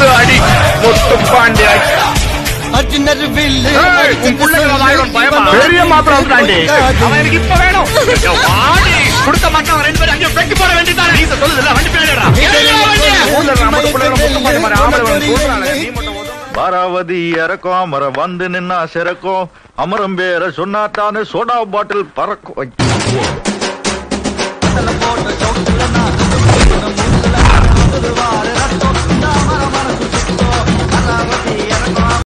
முத்துப்பாண்டி அடி முத்து பாண்டி பெரிய வந்துட்டாண்டி. அவன் எனக்கு இப்ப வேணும். ரெண்டு பேரும் போட நீ வண்டி வந்து பாராவதி இறக்கும் அமரம் வந்து நின்னா சிறக்கும். அமரம் பேர சொன்னாத்தானு சோடா பாட்டில் பறக்கும்.